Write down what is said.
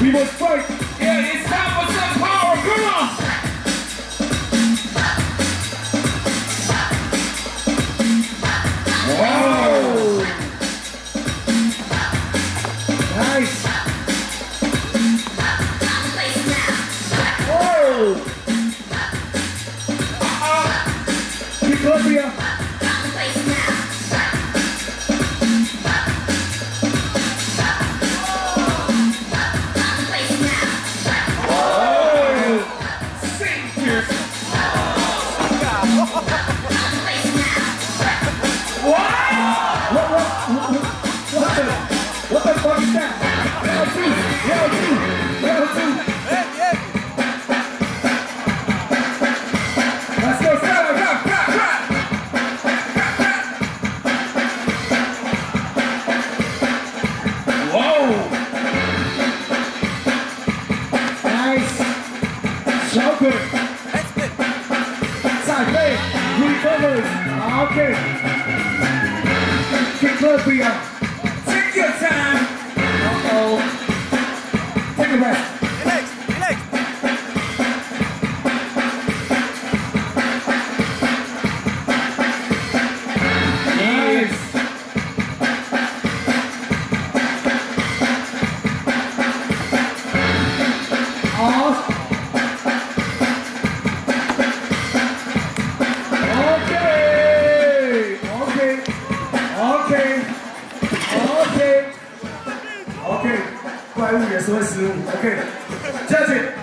He must fight. Yeah, it's time for some power. Come on. Wow. Nice. Oh. Colombia. Sing to What? What, the, fuck is that? Let's go, clap, clap. Whoa. Nice. Play. Recovers. Okay. Colombia. Take ok ok ok 怪物也是会失误 ok 下去。